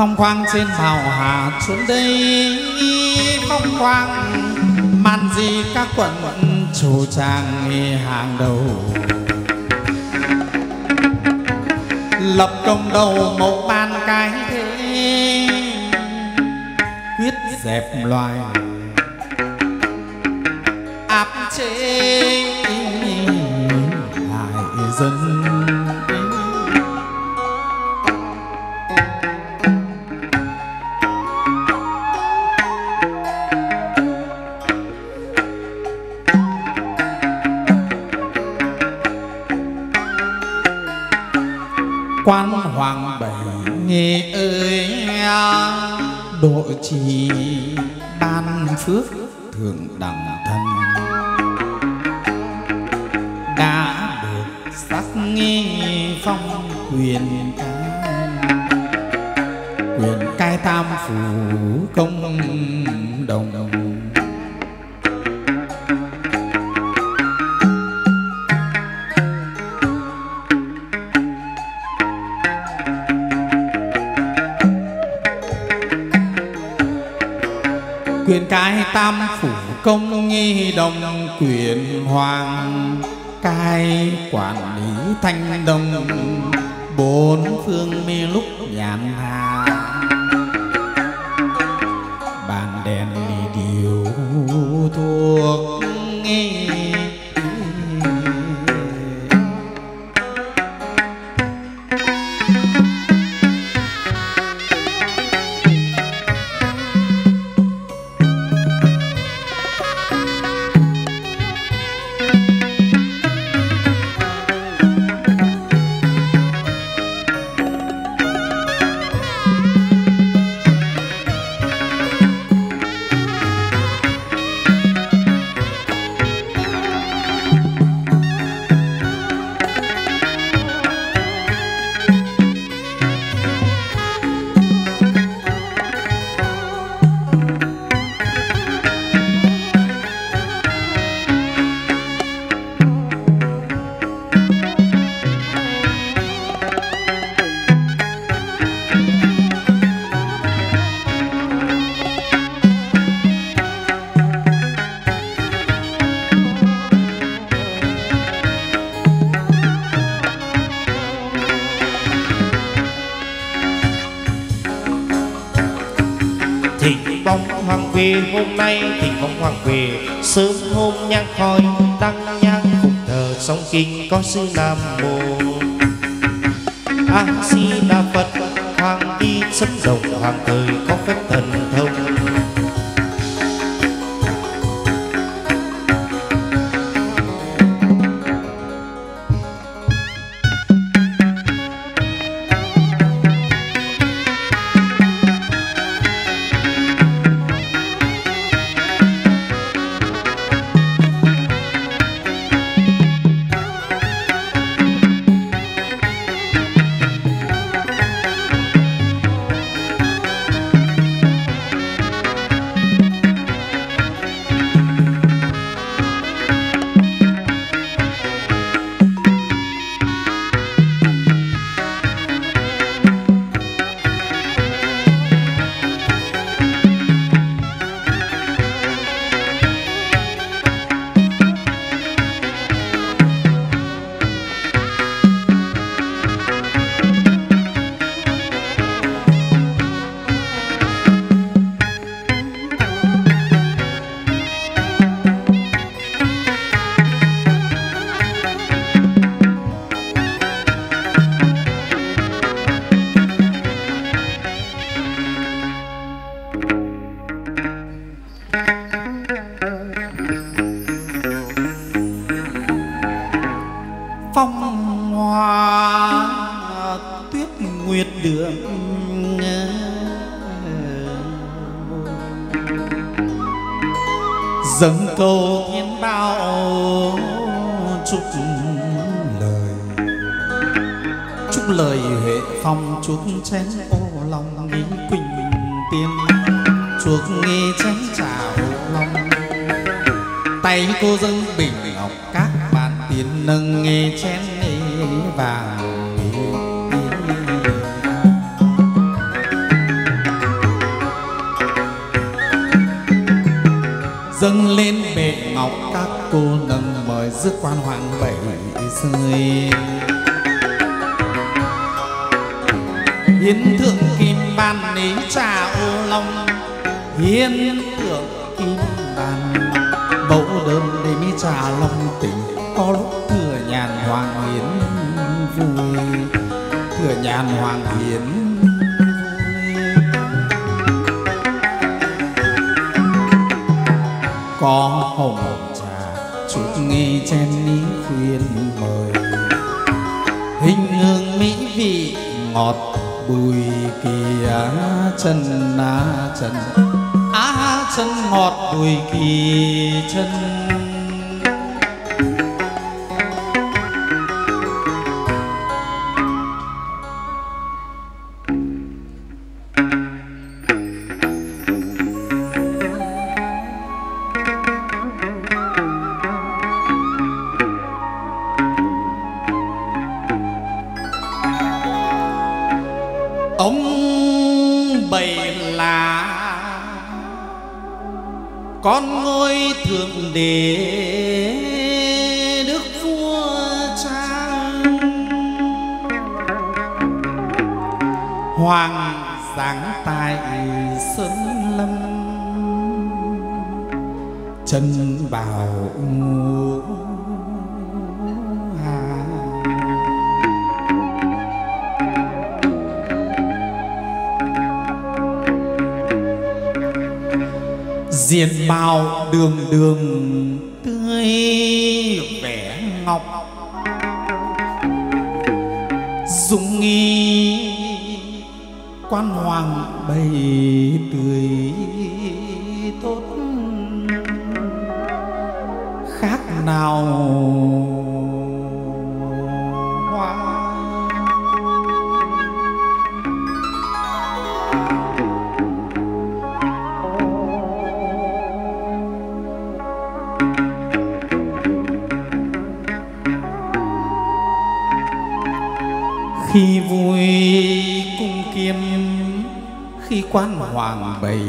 phong quang trên bào hà xuống đây. Phong quang, màn gì các quận chủ trang hàng đầu. Lập công đầu mẫu ban cái thế, quyết dẹp loài. Áp chế hại dân. Quan hoàng bảy nghe ơi độ trì ban phước thượng đẳng thân đã được sắc nghi phong quyền cai quyền cai tam phủ công đồng đồng. Quyền cai tam phủ công nghi đồng quyền hoàng. Cai quản lý thanh đồng. Bốn phương mi lúc nhàn hà về hôm nay thì vong hoàng về. Sớm hôm nhang khói đăng nhang phục thờ sông kinh có sư nam mô. A di đà phật hoàng đi sấm rồng hoàng thời có phép thần thông. chúc lời. Chúc lời huệ phong chuốc chén ô lòng nghĩ quỳnh bình tiên. Chuốc nghe chén trà ô long. Tay cô dâng bình ngọc các bạn tiên nâng nghe chén nghe vàng dâng lên bệ ngọc các cô nâng rước quan hoàng bảy rơi hiến thượng kim ban lý trà ô long, hiến thượng kim ban mẫu đơn để mi trà long tỉnh có lúc thừa nhàn hoàng hiến vui thừa nhàn hoàng hiến có hồng nghe chen ní khuyên mời. Hình hương mỹ vị ngọt, bùi kìa chân á chân. Á chân ngọt, bùi kỳ chân diện bào đường đường tươi vẻ ngọc. Dung nghi quan hoàng bày tươi tốt. Khác nào khi vui cung kiêm, khi quan hoàng bày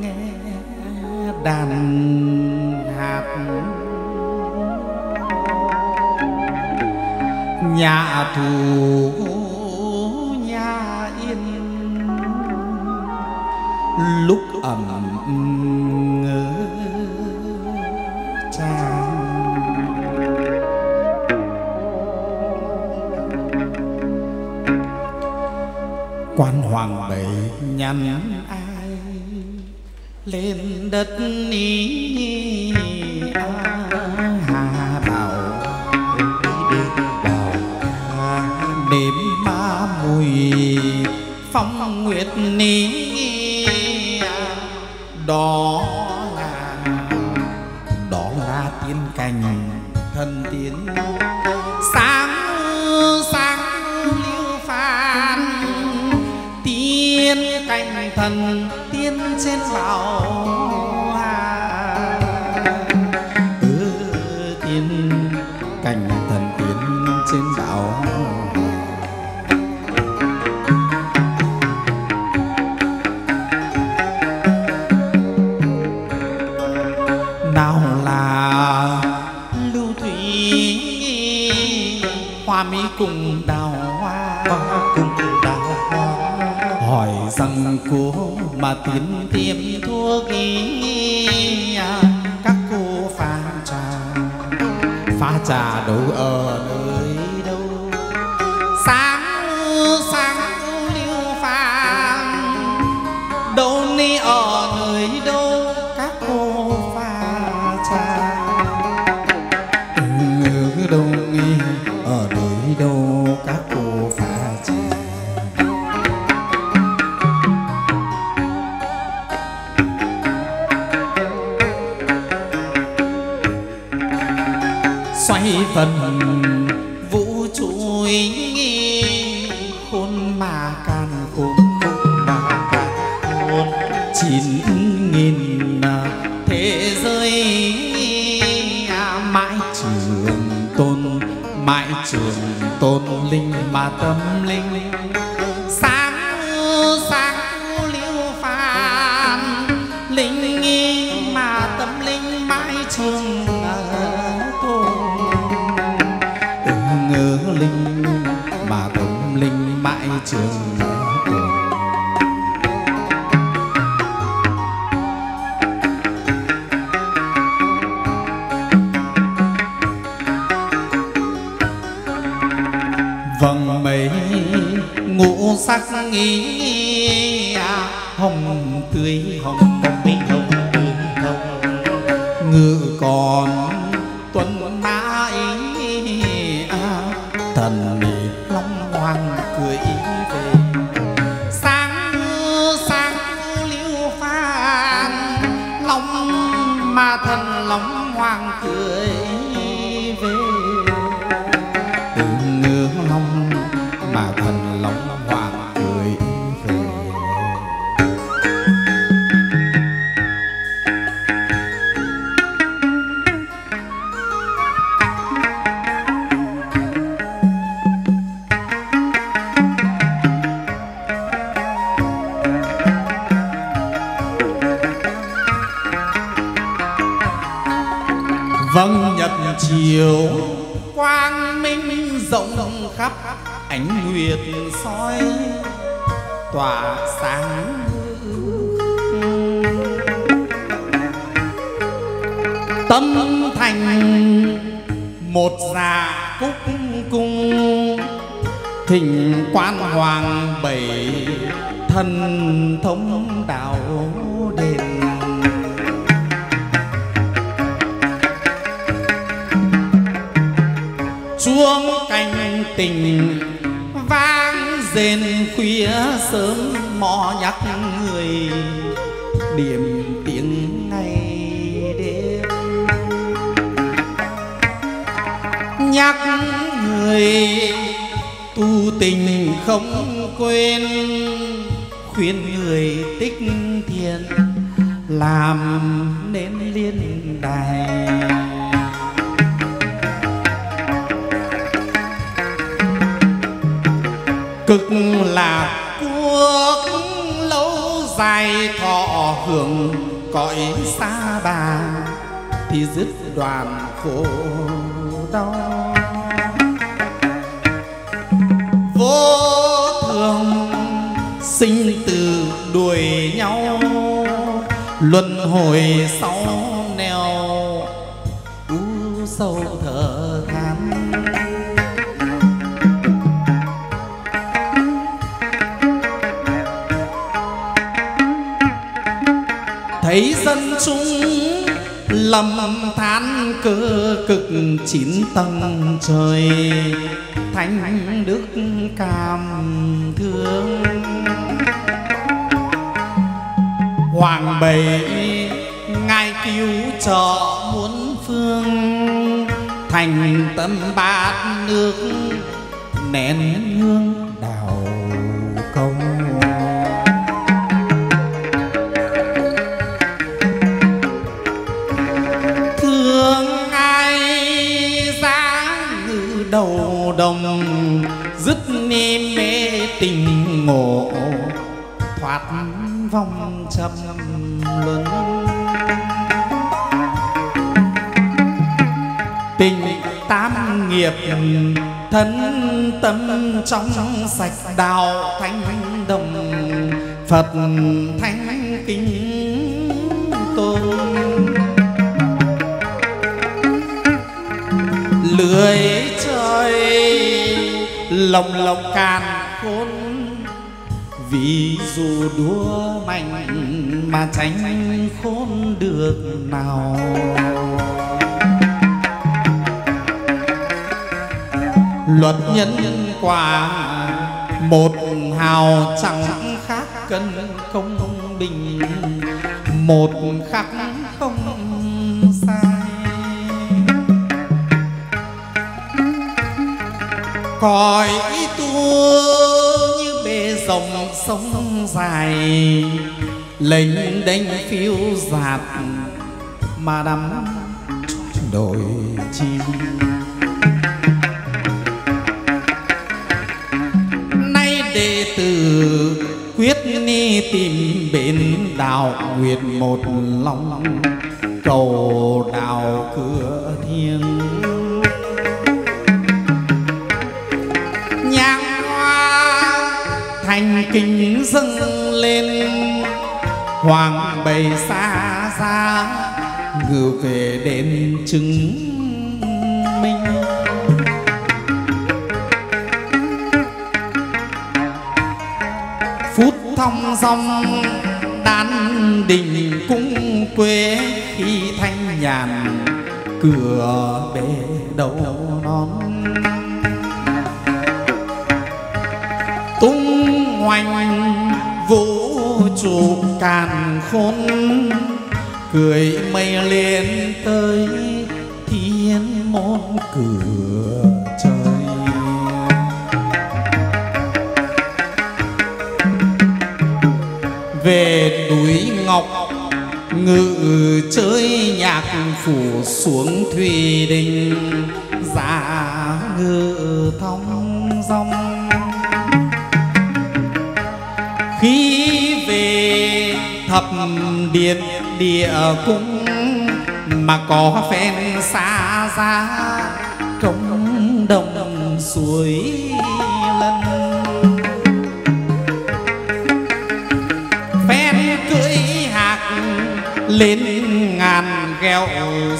nghe đàn hát. Nhà thù, nhà yên, lúc ẩm quan hoàng bệ nhắn ai. Lên đất ní a hà bảo đêm ma mùi. Phong nguyệt ní đỏ thần tiên trên bảo hà. Ừ, tiên cảnh thần tiên trên bảo hà. Tiến tiêm thuốc ý các cô pha trà. Pha trà đâu ở nơi đâu? Sáng sáng lưu phan đâu ni ở nơi đâu phần vũ trụ khôn mà can, khôn mà cả khôn chín nghìn thế giới à, mãi trường tôn, mãi trường tôn linh mà tâm linh. Sáng sáng liêu phan linh nghi mà tâm linh mãi trường nghĩ à. hồng tươi hồng hồng hồng tươi hồng ngự còn tuần mãi thần à, thần long hoàng cười về. Sáng sáng liêu phan long mà thần long hoàng cười vâng nhật chiều quang minh rộng khắp, ánh nguyệt soi, tỏa sáng. Tâm thành một già cúc cung, thỉnh quan hoàng bảy thần thống đạo. Tình vang rền khuya sớm, mò nhắc người điểm tiếng ngày đêm. Nhắc người tu tình không quên, khuyên người tích thiện làm cực là quốc lâu dài thọ hưởng cõi xa bà, thì dứt đoàn khổ đau. Vô thường sinh từ đuổi nhau, luân hồi sau neo u sầu lâm than cơ cực chín tầng trời, thánh đức cảm thương. Hoàng bầy ngài cứu trợ muốn phương, thành tâm bát nước nén hương đào công. Luân tình tam nghiệp thân tâm trong sạch đạo thánh đồng, phật thánh kính tôn. Lưới trời lồng lồng càn khôn, vì dù đua mạnh mà tránh khôn được nào. Luật nhân quả một hào chẳng khác cân không bình, một khắc không sai. Cõi tu như bề dòng sông dài lênh đênh phiêu dạt mà đắm đồi chim nay đệ tử quyết ni tìm bến đạo nguyệt một lòng cầu đào cửa thiêng. Nhang hoa thành kính dâng lên hoàng bày xa xa, ngự về đến chứng minh. Phút thong dong, đan đình cung quê khi thanh nhàn, cửa bể đầu non. Tung hoành, vũ trụ càn khôn, cười mây lên tới thiên môn cửa trời. Về núi ngọc, ngự chơi nhạc phủ xuống thủy đình, giả ngự thong dong. Khi thập điện địa cung mà có phen xa ra trong đồng suối lân. Phen cưỡi hạc lên ngàn gheo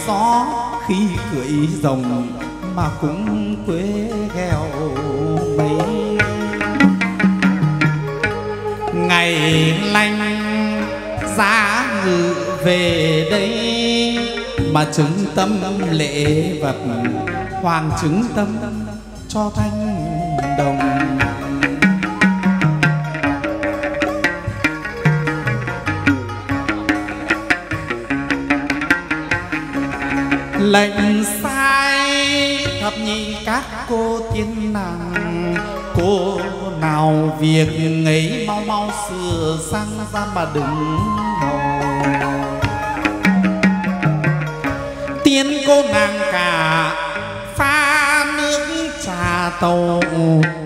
gió, khi cưỡi rồng mà cũng quê gheo mây. Ngày lành giá ngự về đây, mà chứng tâm lễ vật, hoàng chứng tâm cho thanh đồng. Lệnh sai thập nhị các cô cô nào việc ấy mau mau sửa sang ra mà đừng hầu tiên cô nàng cả pha nước trà tàu.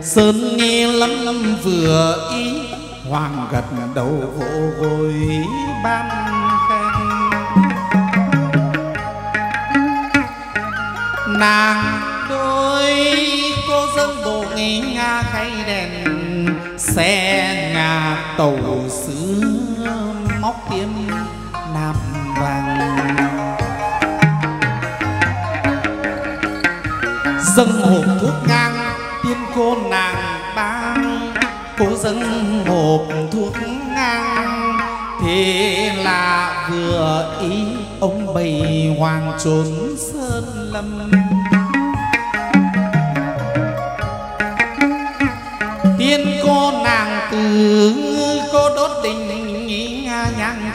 Sơn nghe lắm lắm vừa ý, hoàng gật đầu vỗ gối ban khen. Nàng đôi cô dân bộ nghỉ nga khay đèn xe nhà tàu xứ móc tiêm nam vàng. Dâng hộp thuốc ngang, tiên cô nàng ba cô dâng hộp thuốc ngang, thế là vừa ý ông bày hoàng trốn sơn lâm.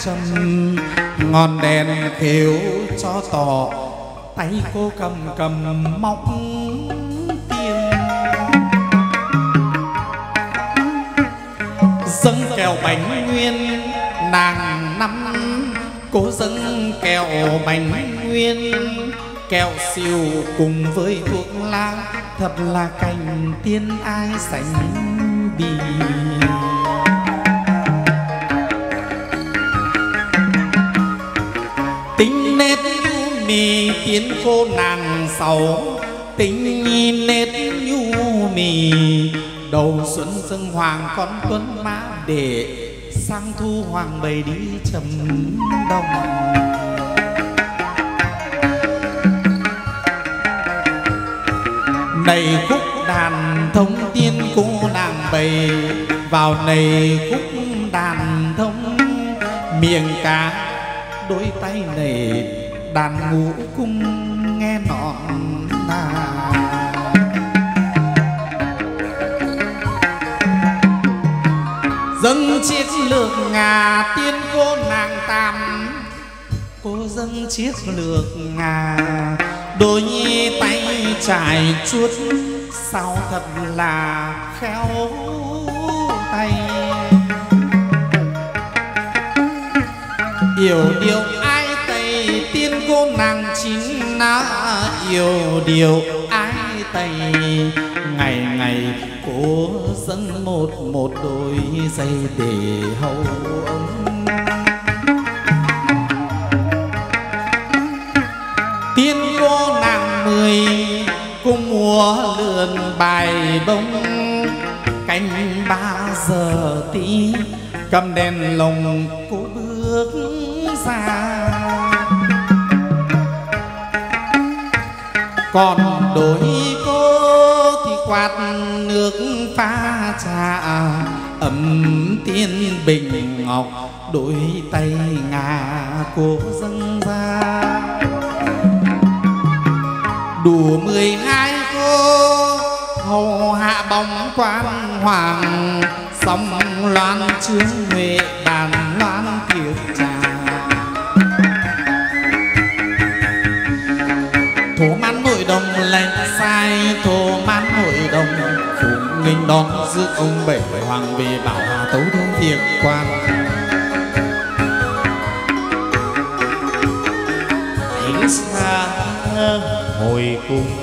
Chân ngọn đèn thiếu cho tỏ tay cô cầm cầm móc tiền. Dâng kẹo bánh nguyên, nàng năm cố dâng kẹo bánh nguyên. Kẹo siêu cùng với thuốc lá, thật là cảnh tiên ai sánh bì. Mì tiến cô nàng sầu, tình nết nhu mì. Đầu xuân sưng hoàng con tuấn mã để, sang thu hoàng bày đi trầm đông. Này khúc đàn thông tiên cô nàng bày vào này khúc đàn thông. Miệng cá đôi tay này đàn ngũ cung nghe nọn ta. Dâng chiếc lược ngà tiên cô nàng tam cô dâng chiếc lược ngà, đôi nhi tay trải chuốt sao thật là khéo tay. Yêu điều yêu điều ai tày. Ngày ngày cố dẫn một một đôi giày để hầu ông. Tiên cô nàng mười cung múa lượn bài bông. Canh ba giờ tí cầm đèn lồng cô bước ra. Còn đối cô thì quạt nước pha trà. Ấm tiên bình ngọc, đôi tay ngà cô dâng ra đủ mười hai cô, hầu hạ bóng quan hoàng. Sông loan trương huệ bàn loan phủ đón giữ ông bảy hoàng về bảo hà tấu thương thiền quan thỉnh xa hồi cung.